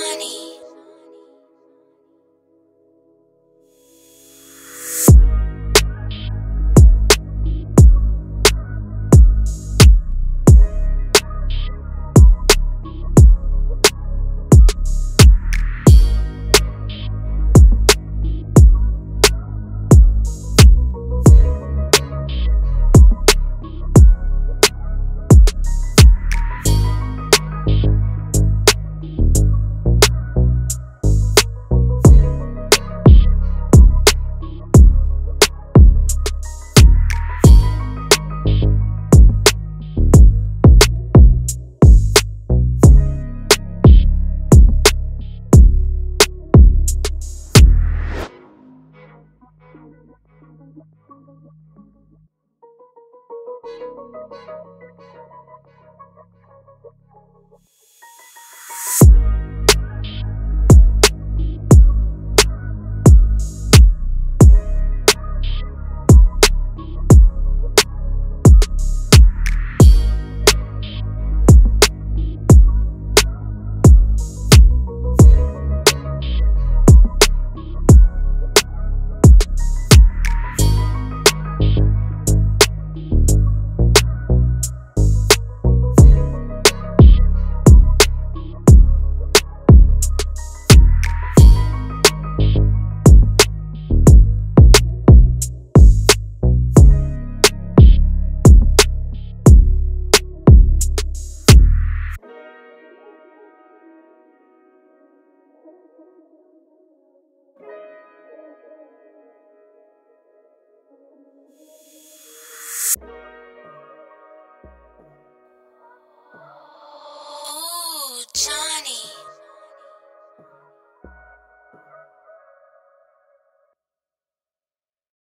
money. Thanks.